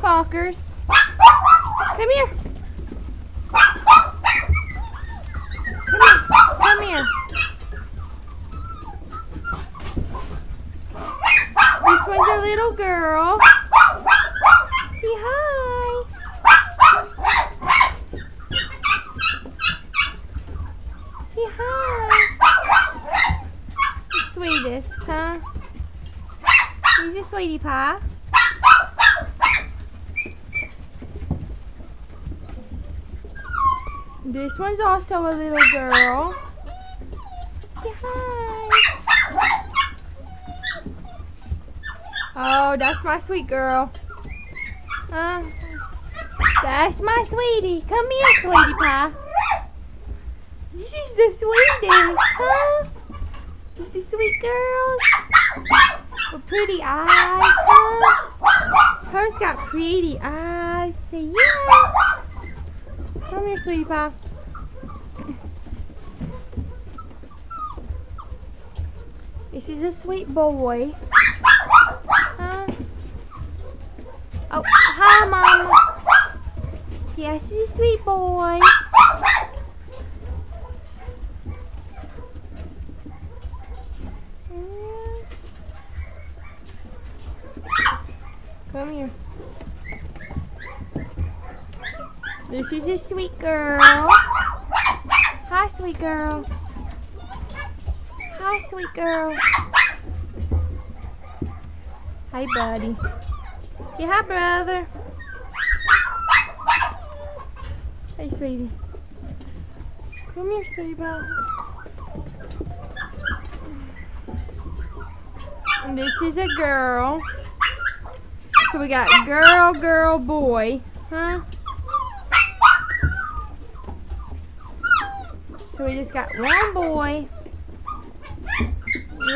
Cockers. Come here. Come here. Come here. This one's a little girl. Say hi. Say hi. The sweetest, huh? He's a sweetie pie. This one's also a little girl. Hi. Oh, that's my sweet girl. Uh, that's my sweetie. Come here, sweetie pie. She's the sweetest, huh? She's the sweet girl. With pretty eyes, huh? Hers got pretty eyes. Say yeah. Come here, sweetie pie. This is a sweet boy. Huh? Oh, hi, Mama. Yes, he's a sweet boy. Come here. This is a sweet girl. Hi, sweet girl. Hi, sweet girl. Hi, buddy. Hi, brother. Hey, sweetie. Come here, sweetie this is a girl. So we got girl, girl, boy. Huh? So we just got one boy.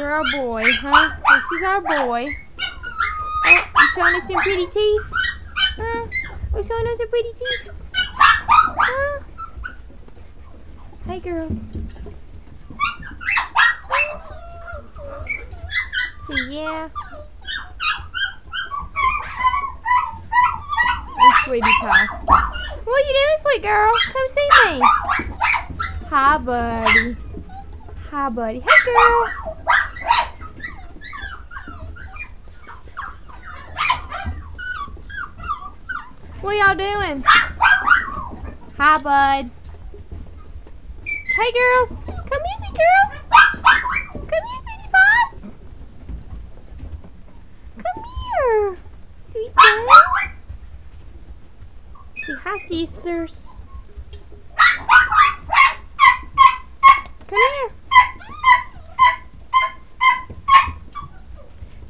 You're our boy, huh? This is our boy. Oh, you showing us some pretty teeth? Huh? We showing us some pretty teeth? Huh? Hey, girls. Yeah. Oh, sweetie pie. What are you doing, sweet girl? Come see me. Hi, buddy. Hi, buddy. Hey, girl. What y'all doing? Hi, bud. Hey, girls. Come easy, girls. Come here, sweetie pies. Come here. Sweet. Say hi, sisters. Come here.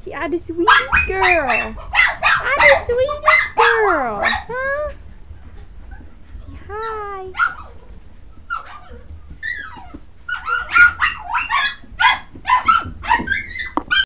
See, I'm the sweetest girl. I'm the sweetest girl. Huh? Say hi.